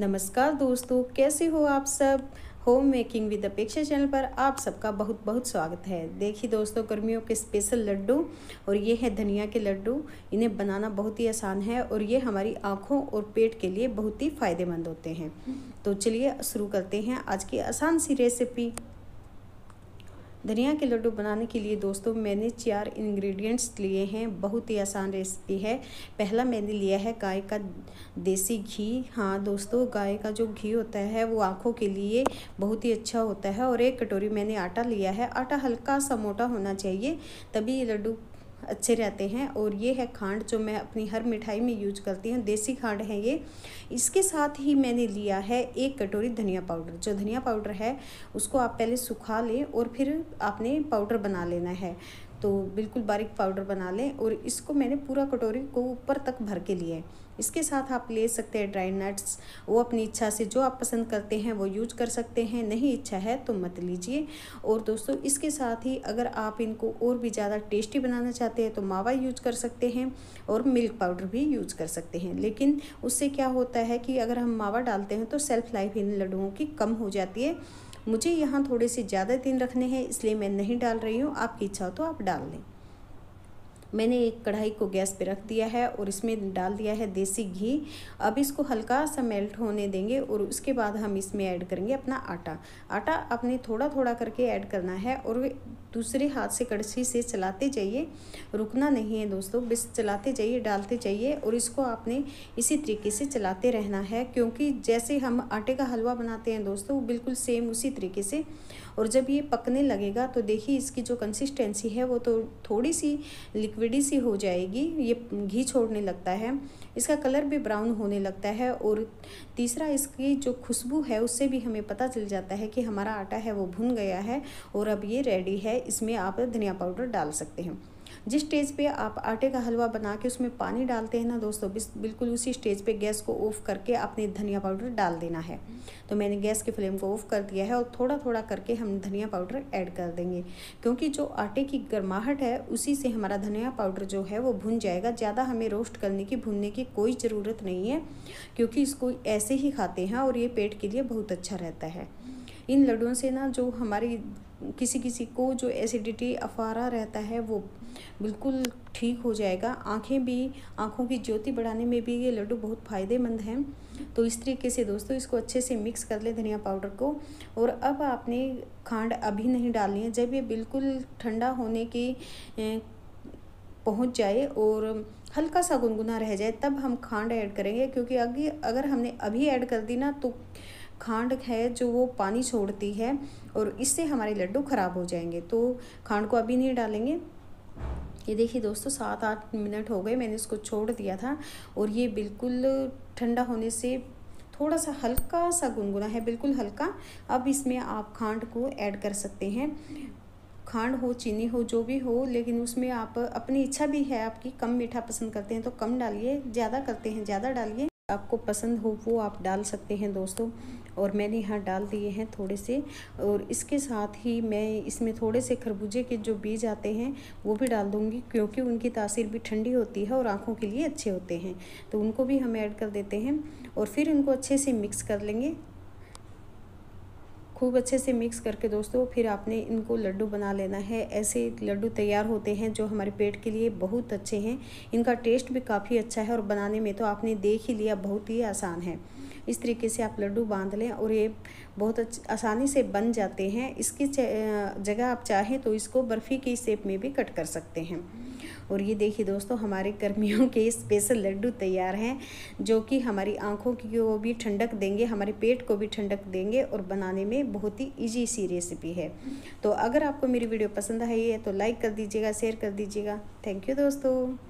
नमस्कार दोस्तों, कैसे हो आप सब? Home making with Apeksha channel पर आप सबका बहुत बहुत स्वागत है। देखिए दोस्तों, गर्मियों के स्पेशल लड्डू और ये है धनिया के लड्डू। इन्हें बनाना बहुत ही आसान है और ये हमारी आँखों और पेट के लिए बहुत ही फ़ायदेमंद होते हैं। तो चलिए शुरू करते हैं आज की आसान सी रेसिपी धनिया के लड्डू बनाने के लिए दोस्तों मैंने चार इंग्रेडिएंट्स लिए हैं। बहुत ही आसान रेसिपी है। पहला मैंने लिया है गाय का देसी घी। हाँ दोस्तों, गाय का जो घी होता है वो आँखों के लिए बहुत ही अच्छा होता है और एक कटोरी मैंने आटा लिया है। आटा हल्का सा मोटा होना चाहिए, तभी लड्डू अच्छे रहते हैं और ये है खांड जो मैं अपनी हर मिठाई में यूज़ करती हूँ, देसी खांड है ये। इसके साथ ही मैंने लिया है एक कटोरी धनिया पाउडर। जो धनिया पाउडर है, उसको आप पहले सुखा लें और फिर आपने पाउडर बना लेना है। तो बिल्कुल बारीक पाउडर बना लें और इसको मैंने पूरा कटोरी को ऊपर तक भर के लिए इसके साथ आप ले सकते हैं ड्राई नट्स। वो अपनी इच्छा से जो आप पसंद करते हैं, वो यूज़ कर सकते हैं। नहीं इच्छा है तो मत लीजिए। और दोस्तों, इसके साथ ही अगर आप इनको और भी ज़्यादा टेस्टी बनाना चाहते हैं तो मावा यूज़ कर सकते हैं और मिल्क पाउडर भी यूज़ कर सकते हैं। लेकिन उससे क्या होता है कि अगर हम मावा डालते हैं तो सेल्फ लाइफ इन लड्डुओं की कम हो जाती है। मुझे यहाँ थोड़े से ज़्यादा दिन रखने हैं, इसलिए मैं नहीं डाल रही हूँ। आपकी इच्छा हो तो आप डाल लें। मैंने एक कढ़ाई को गैस पे रख दिया है और इसमें डाल दिया है देसी घी। अब इसको हल्का सा मेल्ट होने देंगे और उसके बाद हम इसमें ऐड करेंगे अपना आटा। आटा आपने थोड़ा थोड़ा करके ऐड करना है और दूसरे हाथ से कड़छी से चलाते जाइए। रुकना नहीं है दोस्तों, बस चलाते जाइए, डालते जाइए और इसको आपने इसी तरीके से चलाते रहना है, क्योंकि जैसे हम आटे का हलवा बनाते हैं दोस्तों, वो बिल्कुल सेम उसी तरीके से। और जब ये पकने लगेगा तो देखिए इसकी जो कंसिस्टेंसी है वो तो थोड़ी सी लिक्विडी सी हो जाएगी, ये घी छोड़ने लगता है। इसका कलर भी ब्राउन होने लगता है और तीसरा इसकी जो खुशबू है उससे भी हमें पता चल जाता है कि हमारा आटा है वो भुन गया है और अब ये रेडी है। इसमें आप धनिया पाउडर डाल सकते हैं। जिस स्टेज पे आप आटे का हलवा बना के उसमें पानी डालते हैं ना दोस्तों बिल्कुल उसी स्टेज पे गैस को ऑफ़ करके आपने धनिया पाउडर डाल देना है। तो मैंने गैस के फ्लेम को ऑफ़ कर दिया है और थोड़ा थोड़ा करके हम धनिया पाउडर ऐड कर देंगे। क्योंकि जो आटे की गर्माहट है, उसी से हमारा धनिया पाउडर जो है वो भुन जाएगा। ज़्यादा हमें रोस्ट करने की, भुनने की कोई ज़रूरत नहीं है, क्योंकि इसको ऐसे ही खाते हैं और ये पेट के लिए बहुत अच्छा रहता है। इन लड्डुओं से ना जो हमारी किसी किसी को जो एसिडिटी अफारा रहता है, वो बिल्कुल ठीक हो जाएगा। आँखें भी, आँखों की ज्योति बढ़ाने में भी ये लड्डू बहुत फ़ायदेमंद हैं। तो इस तरीके से दोस्तों, इसको अच्छे से मिक्स कर ले धनिया पाउडर को। और अब आपने खांड अभी नहीं डालनी है। जब ये बिल्कुल ठंडा होने की पहुँच जाए और हल्का सा गुनगुना रह जाए, तब हम खांड ऐड करेंगे। क्योंकि अगर अगर हमने अभी ऐड कर दी ना तो खांड है जो वो पानी छोड़ती है और इससे हमारे लड्डू ख़राब हो जाएँगे। तो खांड को अभी नहीं डालेंगे। ये देखिए दोस्तों सात आठ मिनट हो गए, मैंने इसको छोड़ दिया था और ये बिल्कुल ठंडा होने से थोड़ा सा हल्का सा गुनगुना है, बिल्कुल हल्का। अब इसमें आप खांड को ऐड कर सकते हैं। खांड हो, चीनी हो, जो भी हो, लेकिन उसमें आप अपनी इच्छा भी है आपकी, कम मीठा पसंद करते हैं तो कम डालिए, ज़्यादा करते हैं, ज़्यादा डालिए। आपको पसंद हो, वो आप डाल सकते हैं दोस्तों। और मैंने यहाँ डाल दिए हैं थोड़े से। और इसके साथ ही मैं इसमें थोड़े से खरबूजे के जो बीज आते हैं, वो भी डाल दूँगी, क्योंकि उनकी तासीर भी ठंडी होती है और आँखों के लिए अच्छे होते हैं। तो उनको भी हम ऐड कर देते हैं और फिर इनको अच्छे से मिक्स कर लेंगे। खूब अच्छे से मिक्स करके दोस्तों, फिर आपने इनको लड्डू बना लेना है। ऐसे लड्डू तैयार होते हैं जो हमारे पेट के लिए बहुत अच्छे हैं। इनका टेस्ट भी काफ़ी अच्छा है और बनाने में तो आपने देख ही लिया, बहुत ही आसान है। इस तरीके से आप लड्डू बाँध लें और ये बहुत आसानी से बन जाते हैं। इसकी जगह आप चाहें तो इसको बर्फ़ी की शेप में भी कट कर सकते हैं। और ये देखिए दोस्तों, हमारे गर्मियों के स्पेशल लड्डू तैयार हैं, जो कि हमारी आँखों की को भी ठंडक देंगे, हमारे पेट को भी ठंडक देंगे और बनाने में बहुत ही ईजी सी रेसिपी है। तो अगर आपको मेरी वीडियो पसंद आई है तो लाइक कर दीजिएगा शेयर कर दीजिएगा। थैंक यू दोस्तों।